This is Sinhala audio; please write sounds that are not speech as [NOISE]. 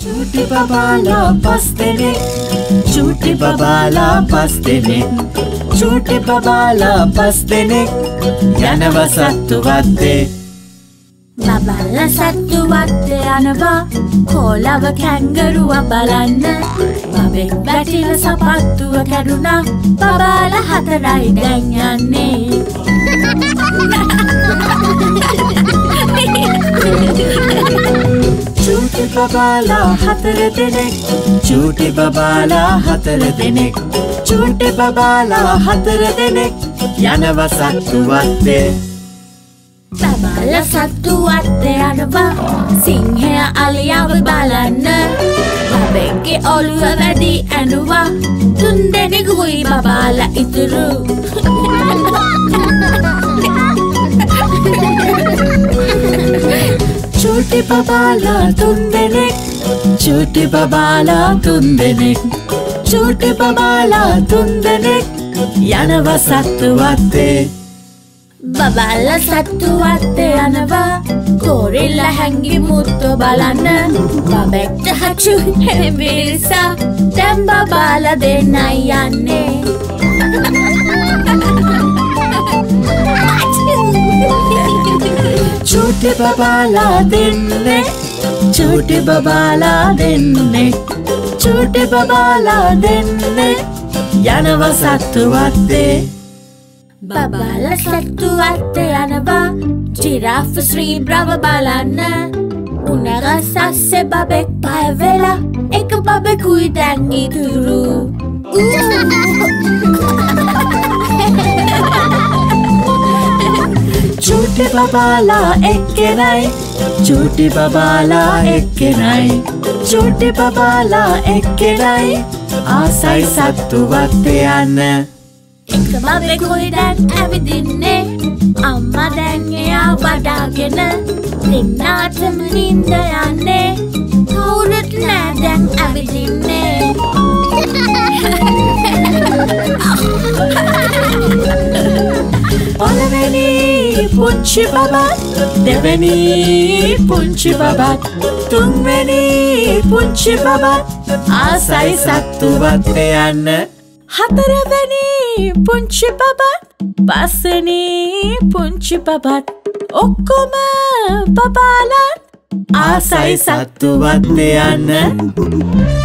චූටි බබාලා පස් දෙනෙක් චූටි බබාලා පස් දෙනෙක් චූටි බබාලා පස් දෙනෙක් යනව සත්තු වත්තේ. බබල්ල සත්තු වත්තේ යනවා කෝලව කැංගරුව බලන්න. බබෙක් වැටිල සපත්තුව කැඩුණා බබාල හතරයි දැන් යන්නේ. බබාලා හතර දෙනෙක්. චූටි බබාලා හතර දෙනෙක්. චූටි බබාලා හතර දෙනෙක්. යනව සත්තු වත්තේ. බබල්ල සත්තු වත්තේ යනවා. සිංහය අලියාව බලන්න. බබෙක්ගේ ඔළුව වැඩි ඇනුවා තුන් දෙනෙකුයි බබාල ඉතුරු. [LAUGHS] චූටි බබාලා තුන් දෙනෙක්. චූටි බබාලා තුන් දෙනෙක්. චූටි බබාලා තුන් දෙනෙක්. යනව සත්තු වත්තේ. බබල්ල සත්තු වත්තේ යනවා. කෝරිල්ල හැංගි මුත්තු බලන්න. බබෙක්ට හචු හෙවිරිසා දැම් බබාල දෙන්නයි යන්නේ. චූටි බබාලා දෙන්නෙක් චූටි බබාලා දෙන්නෙක් චූටි බබාලා දෙන්නෙක් යනව සත්තු වත්තේ බබාල සත්තු වත්තේ යනවා. ජිරාෆ් ශ්‍රී බ්‍රව බලන්න. උනගස් අස්සෙ බබෙක් පයවෙලා එක බබෙකුයි දැන් ඉතුරු [LAUGHS] චූටි බබාලා එක්කෙනයි. චූටි බබාලා එක්කෙනයි. චූටි බබාලා එක්කෙනයි. ආසයි සත්තු වත්තේ යන්න. එක බබෙකුයි දැන් ඇවිදින්නේ? අම්මා දැන් එයා වඩාගෙන දෙන්නාටම නින්ද යන්නේ. කවුරුත් නෑ දැන් ඇවිදින්නේ. පුංචි බබත් දෙවැනි පුංචි බබත් තුන්වෙනි පුංචි බබත් ආසයි සත්තු වත්තේ යන්න. හතරවැනි පුංචි බබත් පස්සනි පුංචි බබත් ඔක්කොම බබාලත් ආසයි සත්තු වත්තේ යන්න.